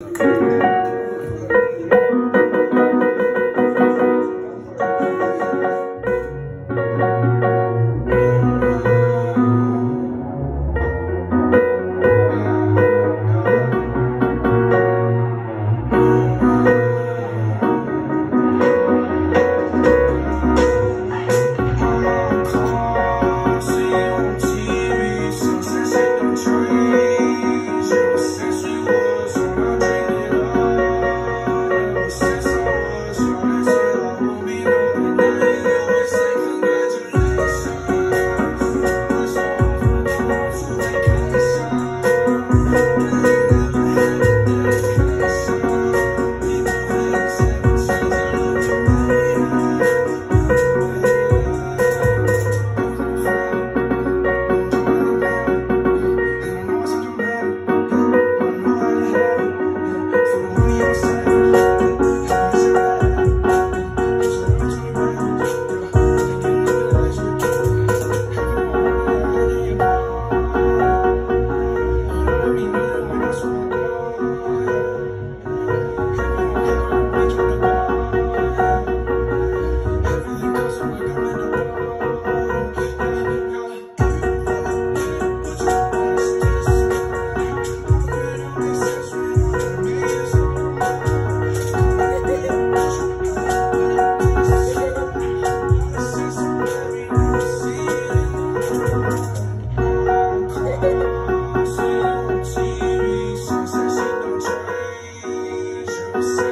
Música us.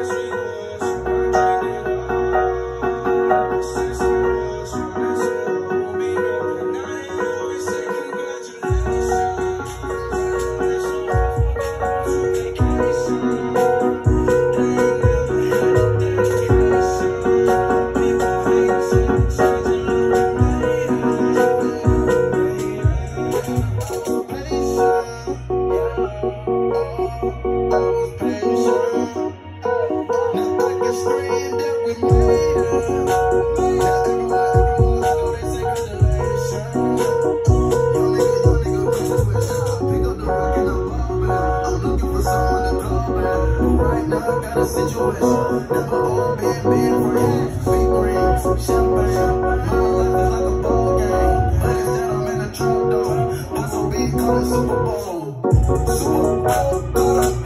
right now got a situation that my old man being for him. Big champagne, life is like a ball game. Ladies that I'm in the trap door, I so beat, call it Super Bowl. Super Bowl,